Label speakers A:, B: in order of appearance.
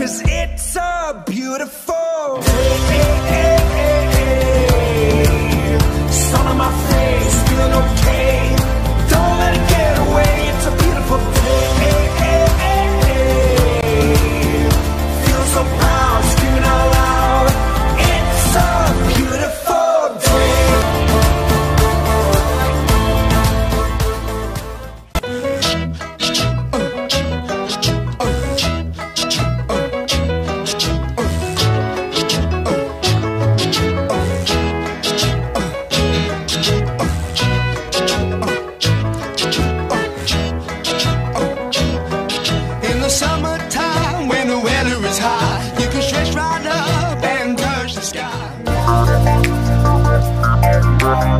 A: Cause it's a beautiful
B: Yellow